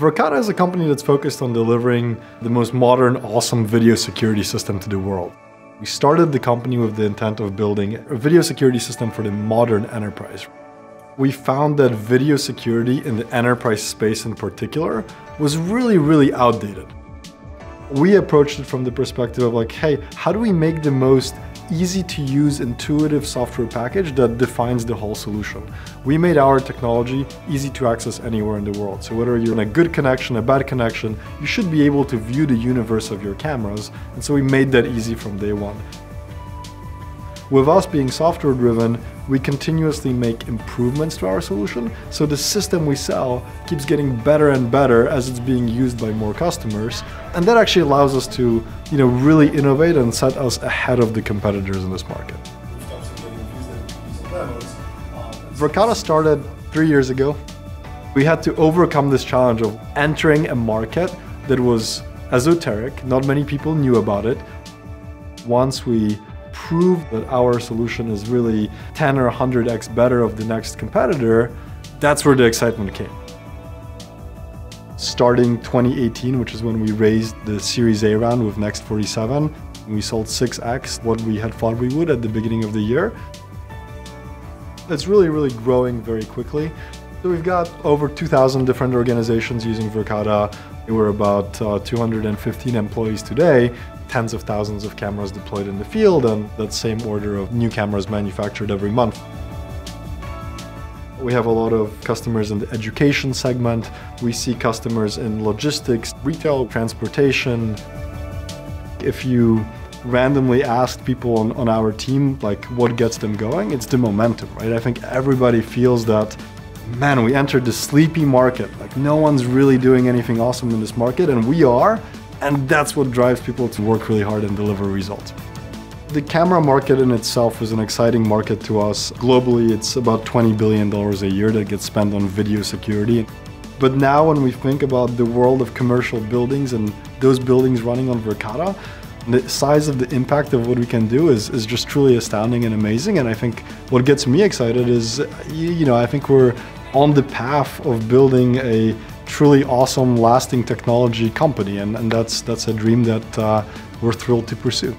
Verkada is a company that's focused on delivering the most modern, awesome video security system to the world. We started the company with the intent of building a video security system for the modern enterprise. We found that video security in the enterprise space in particular was really, really outdated. We approached it from the perspective of like, hey, how do we make the most easy to use intuitive software package that defines the whole solution. We made our technology easy to access anywhere in the world. So whether you're in a good connection, a bad connection, you should be able to view the universe of your cameras. And so we made that easy from day one. With us being software driven, we continuously make improvements to our solution, so the system we sell keeps getting better and better as it's being used by more customers. And that actually allows us to, you know, really innovate and set us ahead of the competitors in this market. Verkada started three years ago. We had to overcome this challenge of entering a market that was esoteric, not many people knew about it. Once we prove that our solution is really 10 or 100x better of the next competitor, that's where the excitement came. Starting 2018, which is when we raised the Series A round with Next 47, we sold 6x what we had thought we would at the beginning of the year. It's really, really growing very quickly. So we've got over 2,000 different organizations using Verkada. We're about uh, 215 employees today, tens of thousands of cameras deployed in the field, and that same order of new cameras manufactured every month. We have a lot of customers in the education segment. We see customers in logistics, retail, transportation. If you randomly ask people on, on our team, like what gets them going, it's the momentum, right? I think everybody feels that man, we entered the sleepy market. Like no one's really doing anything awesome in this market and we are. And that's what drives people to work really hard and deliver results. The camera market in itself is an exciting market to us. Globally, it's about $20 billion a year that gets spent on video security. But now when we think about the world of commercial buildings and those buildings running on Verkada, the size of the impact of what we can do is, is just truly astounding and amazing. And I think what gets me excited is, you know, I think we're on the path of building a truly awesome, lasting technology company, and, and that's that's a dream that uh, we're thrilled to pursue.